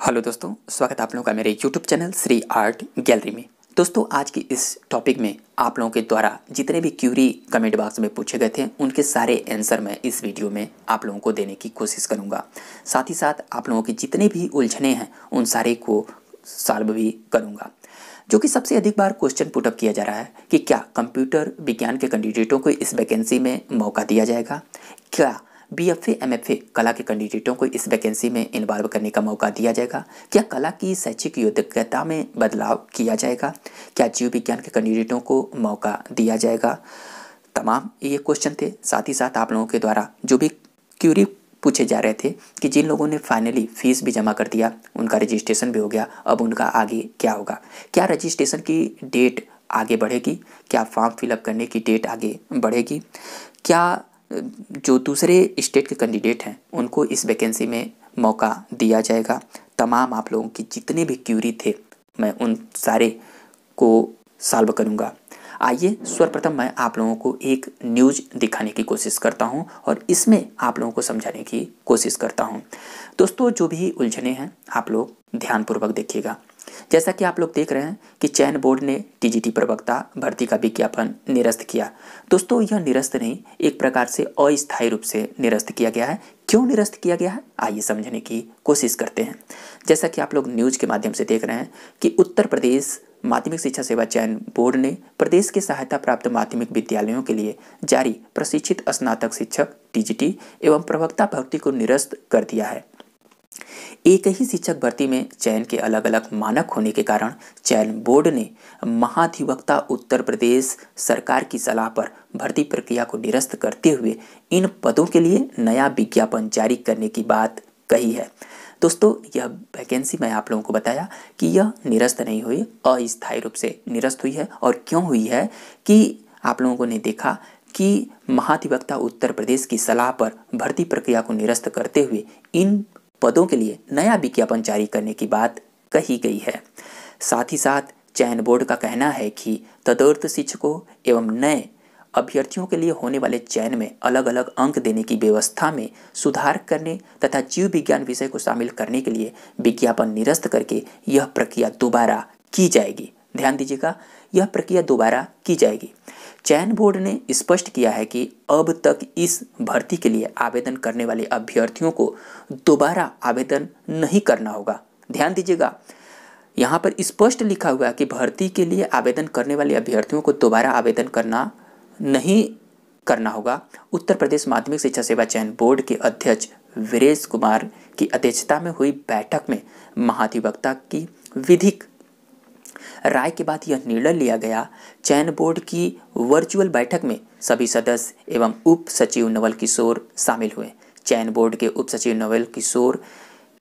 Hello दोस्तों, स्वागत आप लोगों का मेरे YouTube channel Shri art gallery में। दोस्तों, आज की इस टॉपिक में आप लोगों के द्वारा जितने भी क्यूरी कमेंट बॉक्स में पूछे गए थे, उनके सारे आंसर मैं इस वीडियो में आप लोगों को देने की कोशिश करूँगा। साथ ही साथ आप लोगों की जितने भी उलझने हैं, उन सारे को सॉल्व भी करूँगा। जो कि सबसे अधिक बार क्वेश्चन पुटअप किया जा रहा है कि क्या कंप्यूटर विज्ञान के कैंडिडेटों को इस वैकेंसी में मौका दिया जाएगा? क्या B F A M F A कला के कैंडिडेटों को इस वैकेंसी में इन्वॉल्व करने का मौका दिया जाएगा। क्या कला की शैक्षिक योग्यता में बदलाव किया जाएगा? क्या जीव विज्ञान के कैंडिडेटों को मौका दिया जाएगा? तमाम ये क्वेश्चन थे। साथ ही साथ आप लोगों के द्वारा जो भी क्यूरी पूछे जा रहे थे कि जिन लोगों ने फाइनली फ़ीस भी जमा कर दिया, उनका रजिस्ट्रेशन भी हो गया, अब उनका आगे क्या होगा? क्या रजिस्ट्रेशन की डेट आगे बढ़ेगी? क्या फॉर्म फिलअप करने की डेट आगे बढ़ेगी? क्या जो दूसरे स्टेट के कैंडिडेट हैं, उनको इस वैकेंसी में मौका दिया जाएगा। तमाम आप लोगों की जितने भी क्यूरी थे, मैं उन सारे को सॉल्व करूँगा। आइए सर्वप्रथम मैं आप लोगों को एक न्यूज़ दिखाने की कोशिश करता हूँ और इसमें आप लोगों को समझाने की कोशिश करता हूँ। दोस्तों, जो भी उलझने हैं, आप लोग ध्यानपूर्वक देखिएगा। जैसा कि आप लोग देख रहे हैं कि चयन बोर्ड ने टीजीटी प्रवक्ता भर्ती का विज्ञापन निरस्त किया। दोस्तों, यह निरस्त नहीं, एक प्रकार से अस्थायी रूप से निरस्त किया गया है। क्यों निरस्त किया गया है? आइए समझने की कोशिश करते हैं। जैसा कि आप लोग न्यूज़ के माध्यम से देख रहे हैं कि उत्तर प्रदेश माध्यमिक शिक्षा सेवा चयन बोर्ड ने प्रदेश के सहायता प्राप्त माध्यमिक विद्यालयों के लिए जारी प्रशिक्षित स्नातक शिक्षक, टीजीटी एवं प्रवक्ता भर्ती को निरस्त कर दिया है। एक ही शिक्षक भर्ती में चयन के अलग अलग मानक होने के कारण चयन बोर्ड ने महाधिवक्ता उत्तर प्रदेश सरकार की सलाह पर भर्ती प्रक्रिया को निरस्त करते हुए इन पदों के लिए नया विज्ञापन जारी करने की बात कही है। दोस्तों, यह वैकेंसी मैं आप लोगों को बताया कि यह निरस्त नहीं हुई, अस्थायी रूप से निरस्त हुई है। और क्यों हुई है कि आप लोगों ने देखा कि महाधिवक्ता उत्तर प्रदेश की सलाह पर भर्ती प्रक्रिया को निरस्त करते हुए इन पदों के लिए नया विज्ञापन जारी करने की बात कही गई है। साथ ही साथ, चयन बोर्ड का कहना है कि तदर्थ शिक्षकों एवं नए अभ्यर्थियों के लिए होने वाले चयन में अलग अलग अंक देने की व्यवस्था में सुधार करने तथा जीव विज्ञान विषय को शामिल करने के लिए विज्ञापन निरस्त करके यह प्रक्रिया दोबारा की जाएगी। ध्यान दीजिएगा, यह प्रक्रिया दोबारा की जाएगी। चयन बोर्ड ने स्पष्ट किया है कि अब तक इस भर्ती के लिए आवेदन करने वाले अभ्यर्थियों को दोबारा आवेदन नहीं करना होगा। ध्यान दीजिएगा, यहाँ पर स्पष्ट लिखा हुआ है कि भर्ती के लिए आवेदन करने वाले अभ्यर्थियों को दोबारा आवेदन करना नहीं करना होगा। उत्तर प्रदेश माध्यमिक शिक्षा सेवा चयन बोर्ड के अध्यक्ष वीरेश कुमार की अध्यक्षता में हुई बैठक में महाधिवक्ता की विधिक राय के बाद यह निर्णय लिया गया। चयन बोर्ड की वर्चुअल बैठक में सभी सदस्य एवं उप सचिव नवल किशोर शामिल हुए। चयन बोर्ड के उप सचिव नवल किशोर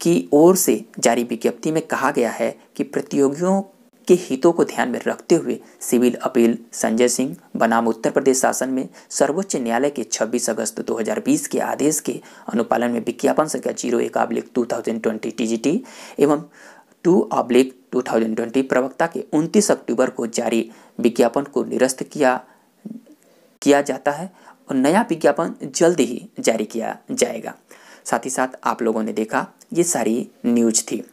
की ओर से जारी विज्ञप्ति में कहा गया है कि प्रतियोगियों के हितों को ध्यान में रखते हुए सिविल अपील संजय सिंह, बनाम उत्तर प्रदेश शासन में सर्वोच्च न्यायालय के 26 अगस्त 2020 के आदेश के अनुपालन में विज्ञापन संख्या ज़ीरो एक आब्लिक टू थाउज़ेंड ट्वेंटी टी एवं टू ऑब्लिक 2020 प्रवक्ता के 29 अक्टूबर को जारी विज्ञापन को निरस्त किया किया जाता है और नया विज्ञापन जल्द ही जारी किया जाएगा। साथ ही साथ आप लोगों ने देखा, ये सारी न्यूज़ थी।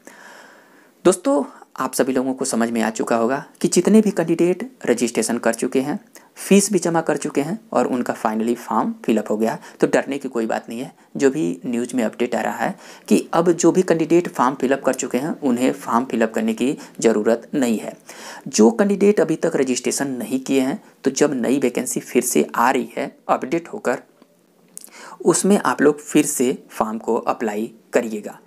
दोस्तों आप सभी लोगों को समझ में आ चुका होगा कि जितने भी कैंडिडेट रजिस्ट्रेशन कर चुके हैं फ़ीस भी जमा कर चुके हैं और उनका फाइनली फॉर्म फिलअप हो गया। तो डरने की कोई बात नहीं है। जो भी न्यूज़ में अपडेट आ रहा है कि अब जो भी कैंडिडेट फॉर्म फिलअप कर चुके हैं, उन्हें फॉर्म फिलअप करने की ज़रूरत नहीं है। जो कैंडिडेट अभी तक रजिस्ट्रेशन नहीं किए हैं तो जब नई वैकेंसी फिर से आ रही है अपडेट होकर, उसमें आप लोग फिर से फॉर्म को अप्लाई करिएगा।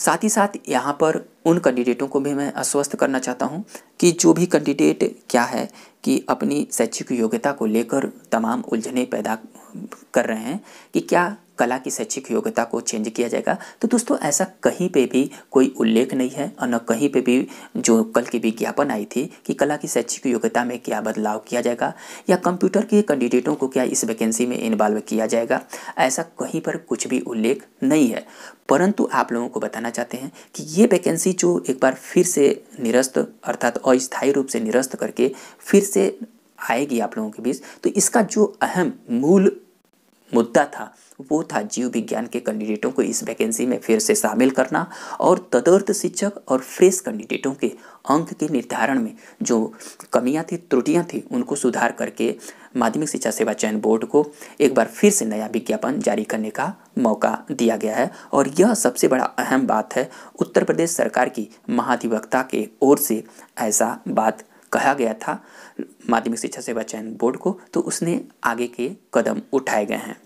साथ ही साथ यहाँ पर उन कैंडिडेटों को भी मैं आश्वस्त करना चाहता हूँ कि जो भी कैंडिडेट क्या है कि अपनी शैक्षिक योग्यता को लेकर तमाम उलझने पैदा कर रहे हैं कि क्या कला की शैक्षिक योग्यता को चेंज किया जाएगा। तो दोस्तों, ऐसा कहीं पे भी कोई उल्लेख नहीं है और न कहीं पे भी जो कल की विज्ञापन आई थी कि कला की शैक्षिक योग्यता में क्या बदलाव किया जाएगा या कंप्यूटर के कैंडिडेटों को क्या इस वैकेंसी में इन्वॉल्व किया जाएगा, ऐसा कहीं पर कुछ भी उल्लेख नहीं है। परंतु आप लोगों को बताना चाहते हैं कि ये वैकेंसी जो एक बार फिर से निरस्त अर्थात अस्थायी रूप से निरस्त करके फिर से आएगी आप लोगों के बीच तो इसका जो अहम मूल मुद्दा था। वो था जीव विज्ञान के कैंडिडेटों को इस वैकेंसी में फिर से शामिल करना और तदर्थ शिक्षक और फ्रेश कैंडिडेटों के अंक के निर्धारण में जो कमियाँ थी, त्रुटियाँ थी, उनको सुधार करके माध्यमिक शिक्षा सेवा चयन बोर्ड को एक बार फिर से नया विज्ञापन जारी करने का मौका दिया गया है। और यह सबसे बड़ा अहम बात है, उत्तर प्रदेश सरकार की महाधिवक्ता के ओर से ऐसा बात कहा गया था माध्यमिक शिक्षा सेवा चयन बोर्ड को तो उसने आगे के कदम उठाए गए हैं।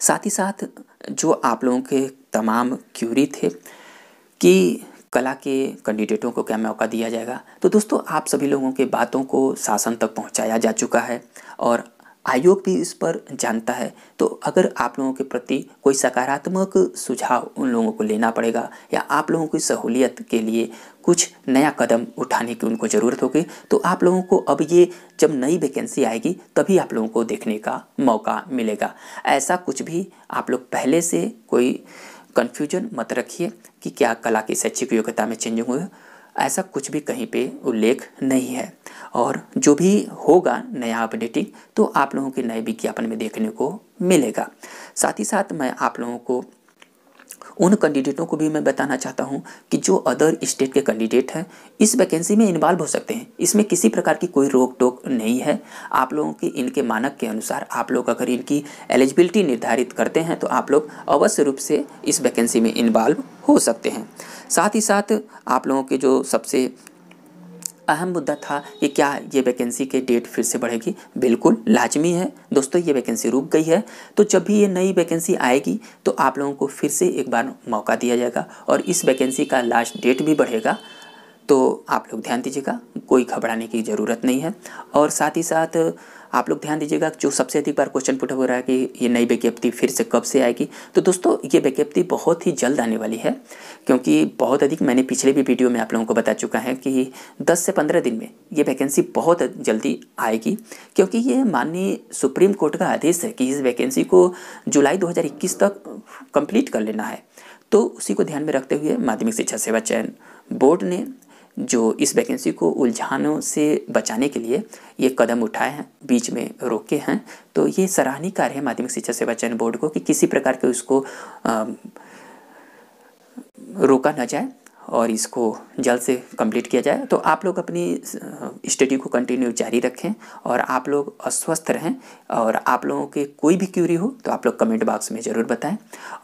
साथ ही साथ जो आप लोगों के तमाम क्यूरी थे कि कला के कैंडिडेटों को क्या मौका दिया जाएगा तो दोस्तों आप सभी लोगों के बातों को शासन तक पहुँचाया जा चुका है और आयोग भी इस पर जानता है। तो अगर आप लोगों के प्रति कोई सकारात्मक सुझाव उन लोगों को लेना पड़ेगा या आप लोगों की सहूलियत के लिए कुछ नया कदम उठाने की उनको ज़रूरत होगी। तो आप लोगों को अब ये जब नई वैकेंसी आएगी, तभी आप लोगों को देखने का मौका मिलेगा। ऐसा कुछ भी आप लोग पहले से कोई कन्फ्यूज़न मत रखिए कि क्या कला की शैक्षिक योग्यता में चेंजिंग हुई ऐसा कुछ भी कहीं पे उल्लेख नहीं है। और जो भी होगा नया अपडेटिंग तो आप लोगों के नए विज्ञापन में देखने को मिलेगा। साथ ही साथ मैं आप लोगों को उन कैंडिडेटों को भी मैं बताना चाहता हूँ कि जो अदर स्टेट के कैंडिडेट हैं, इस वैकेंसी में इन्वॉल्व हो सकते हैं। इसमें किसी प्रकार की कोई रोक टोक नहीं है। आप लोगों की, इनके मानक के अनुसार आप लोग अगर इनकी एलिजिबिलिटी निर्धारित करते हैं तो आप लोग अवश्य रूप से इस वैकेंसी में इन्वॉल्व हो सकते हैं। साथ ही साथ आप लोगों के जो सबसे अहम मुद्दा था कि क्या ये वैकेंसी के डेट फिर से बढ़ेगी? बिल्कुल लाजमी है। दोस्तों, ये वैकेंसी रुक गई है। तो जब भी ये नई वैकेंसी आएगी तो आप लोगों को फिर से एक बार मौका दिया जाएगा और इस वैकेंसी का लास्ट डेट भी बढ़ेगा। तो आप लोग ध्यान दीजिएगा, कोई घबराने की ज़रूरत नहीं है। और साथ ही साथ, आप लोग ध्यान दीजिएगा जो सबसे अधिक बार क्वेश्चन पुट हो रहा है कि ये नई विज्ञप्ति फिर से कब से आएगी। तो दोस्तों, ये विज्ञप्ति बहुत ही जल्द आने वाली है, क्योंकि बहुत अधिक मैंने पिछले भी वीडियो में आप लोगों को बता चुका है कि 10 से 15 दिन में ये वैकेंसी बहुत जल्दी आएगी, क्योंकि ये माननीय सुप्रीम कोर्ट का आदेश है कि इस वैकेंसी को जुलाई दो हज़ार इक्कीस तक कंप्लीट कर लेना है। तो उसी को ध्यान में रखते हुए माध्यमिक शिक्षा सेवा चयन बोर्ड ने जो इस वैकेंसी को उलझानों से बचाने के लिए ये कदम उठाए हैं बीच में रोके हैं। तो ये सराहनीय कार्य है माध्यमिक शिक्षा सेवा चयन बोर्ड को कि किसी प्रकार के उसको आ, रोका ना जाए और इसको जल्द से कंप्लीट किया जाए। तो आप लोग अपनी स्टडी को कंटिन्यू जारी रखें और आप लोग अस्वस्थ रहें और आप लोगों के कोई भी क्यूरी हो तो आप लोग कमेंट बॉक्स में ज़रूर बताएँ।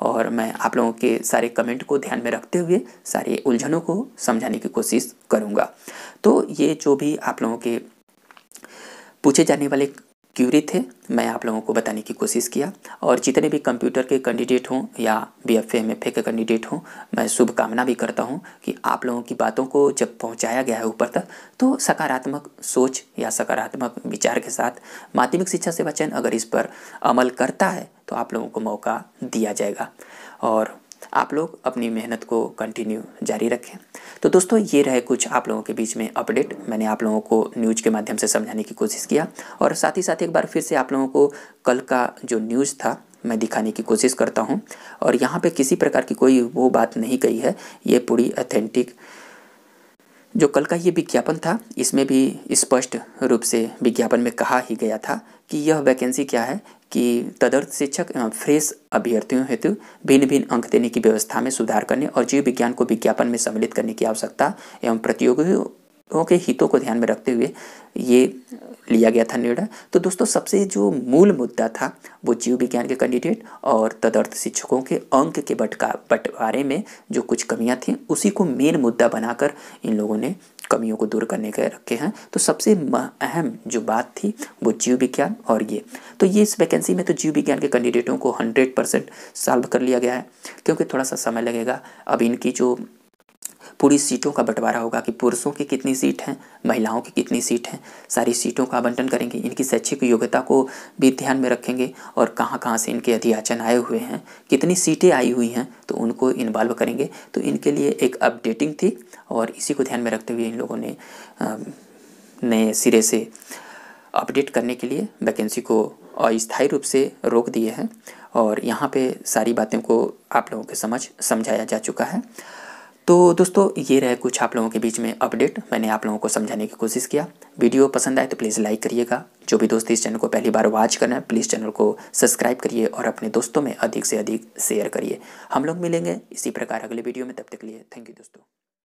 और मैं आप लोगों के सारे कमेंट को ध्यान में रखते हुए सारे उलझनों को समझाने की कोशिश करूँगा। तो ये जो भी आप लोगों के पूछे जाने वाले क्यूरी थे, मैं आप लोगों को बताने की कोशिश किया। और जितने भी कंप्यूटर के कैंडिडेट हों या B F M F A के कैंडिडेट हों, मैं शुभकामना भी करता हूँ कि आप लोगों की बातों को जब पहुँचाया गया है ऊपर तक तो सकारात्मक सोच या सकारात्मक विचार के साथ माध्यमिक शिक्षा सेवा चयन अगर इस पर अमल करता है तो आप लोगों को मौका दिया जाएगा। और आप लोग अपनी मेहनत को कंटिन्यू जारी रखें। तो दोस्तों, ये रहे कुछ आप लोगों के बीच में अपडेट मैंने आप लोगों को न्यूज़ के माध्यम से समझाने की कोशिश किया और साथ ही साथ एक बार फिर से आप लोगों को कल का जो न्यूज़ था, मैं दिखाने की कोशिश करता हूँ। और यहाँ पे किसी प्रकार की कोई वो बात नहीं कही है। ये पूरी अथेंटिक जो कल का ये विज्ञापन था, इसमें भी स्पष्ट रूप से विज्ञापन में कहा ही गया था कि यह वैकेंसी क्या है कि तदर्थ शिक्षक एवं फ्रेश अभ्यर्थियों हेतु भिन्न भिन्न अंक देने की व्यवस्था में सुधार करने और जीव विज्ञान को विज्ञापन में सम्मिलित करने की आवश्यकता एवं प्रतियोगियों के हितों को ध्यान में रखते हुए ये लिया गया था निर्णय। तो दोस्तों, सबसे जो मूल मुद्दा था, वो जीव विज्ञान के कैंडिडेट और तदर्थ शिक्षकों के अंक के बटका, बंटवारे में जो कुछ कमियाँ थीं, उसी को मेन मुद्दा बनाकर इन लोगों ने कमियों को दूर करने के रखे हैं। तो सबसे अहम जो बात थी, वो जीव विज्ञान और ये। तो ये इस वैकेंसी में तो जीव विज्ञान के कैंडिडेटों को हंड्रेड परसेंट सॉल्व कर लिया गया है, क्योंकि थोड़ा सा समय लगेगा। अब इनकी जो पूरी सीटों का बंटवारा होगा कि पुरुषों की कितनी सीट हैं, महिलाओं की कितनी सीट हैं। सारी सीटों का आवंटन करेंगे, इनकी शैक्षिक योग्यता को भी ध्यान में रखेंगे और कहाँ कहाँ से इनके अधियाचन आए हुए हैं, कितनी सीटें आई हुई हैं तो उनको इन्वॉल्व करेंगे। तो इनके लिए एक अपडेटिंग थी और इसी को ध्यान में रखते हुए इन लोगों ने नए सिरे से अपडेट करने के लिए वैकेंसी को अस्थायी रूप से रोक दिए हैं और यहाँ पे सारी बातें को आप लोगों के समझ समझाया जा चुका है। तो दोस्तों, ये रहे कुछ आप लोगों के बीच में अपडेट। मैंने आप लोगों को समझाने की कोशिश किया। वीडियो पसंद आए तो प्लीज़ लाइक करिएगा। जो भी दोस्त इस चैनल को पहली बार वॉच करना है, प्लीज़ चैनल को सब्सक्राइब करिए और अपने दोस्तों में अधिक से अधिक शेयर करिए। हम लोग मिलेंगे इसी प्रकार अगले वीडियो में। तब तक लिए थैंक यू दोस्तों।